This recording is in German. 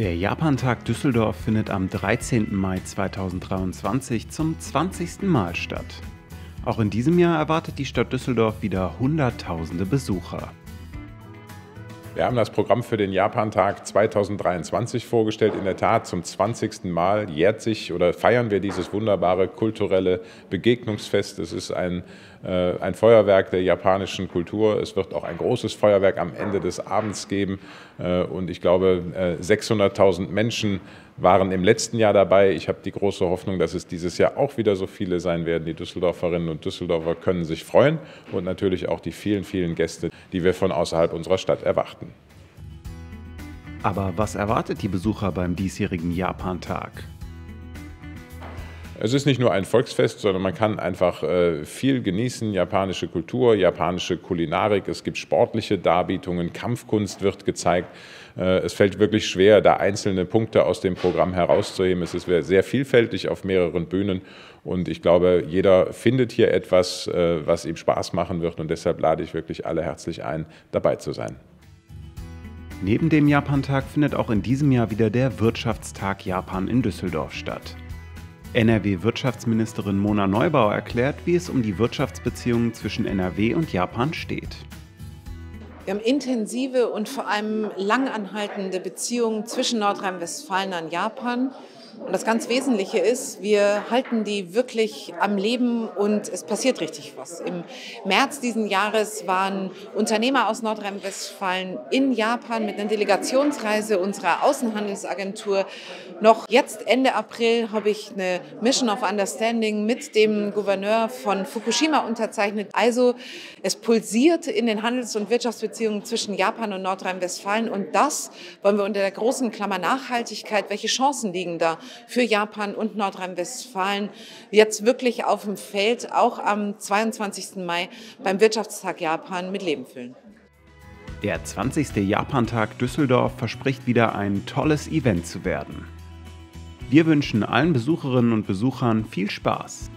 Japantag Düsseldorf findet am 13. Mai 2023 zum 20. Mal statt. Auch in diesem Jahr erwartet die Stadt Düsseldorf wieder Hunderttausende Besucher. Wir haben das Programm für den Japantag 2023 vorgestellt. In der Tat zum 20. Mal jährt sich oder feiern wir dieses wunderbare kulturelle Begegnungsfest. Es ist ein, äh, ein Feuerwerk der japanischen Kultur. Es wird auch ein großes Feuerwerk am Ende des Abends geben. Äh, und ich glaube, äh, 600.000 Menschen waren im letzten Jahr dabei. Ich habe die große Hoffnung, dass es dieses Jahr auch wieder so viele sein werden. Die Düsseldorferinnen und Düsseldorfer können sich freuen und natürlich auch die vielen, vielen Gäste, die wir von außerhalb unserer Stadt erwarten. Aber was erwartet die Besucher beim diesjährigen Japantag? Es ist nicht nur ein Volksfest, sondern man kann einfach äh, viel genießen. Japanische Kultur, japanische Kulinarik, es gibt sportliche Darbietungen, Kampfkunst wird gezeigt. Äh, es fällt wirklich schwer, da einzelne Punkte aus dem Programm herauszuheben. Es ist sehr vielfältig auf mehreren Bühnen und ich glaube, jeder findet hier etwas, äh, was ihm Spaß machen wird und deshalb lade ich wirklich alle herzlich ein, dabei zu sein. Neben dem Japantag findet auch in diesem Jahr wieder der Wirtschaftstag Japan in Düsseldorf statt. NRW-Wirtschaftsministerin Mona Neubauer erklärt, wie es um die Wirtschaftsbeziehungen zwischen NRW und Japan steht. Wir haben intensive und vor allem langanhaltende Beziehungen zwischen Nordrhein-Westfalen und Japan. Und das ganz Wesentliche ist, wir halten die wirklich am Leben und es passiert richtig was. Im März diesen Jahres waren Unternehmer aus Nordrhein-Westfalen in Japan mit einer Delegationsreise unserer Außenhandelsagentur. Noch jetzt Ende April habe ich eine Mission of Understanding mit dem Gouverneur von Fukushima unterzeichnet. Also es pulsiert in den Handels- und Wirtschaftsbeziehungen zwischen Japan und Nordrhein-Westfalen und das wollen wir unter der großen Klammer Nachhaltigkeit, welche Chancen liegen da für Japan und Nordrhein-Westfalen jetzt wirklich auf dem Feld, auch am 22. Mai beim Wirtschaftstag Japan mit Leben füllen. Der 20. Japantag Düsseldorf verspricht wieder ein tolles Event zu werden. Wir wünschen allen Besucherinnen und Besuchern viel Spaß.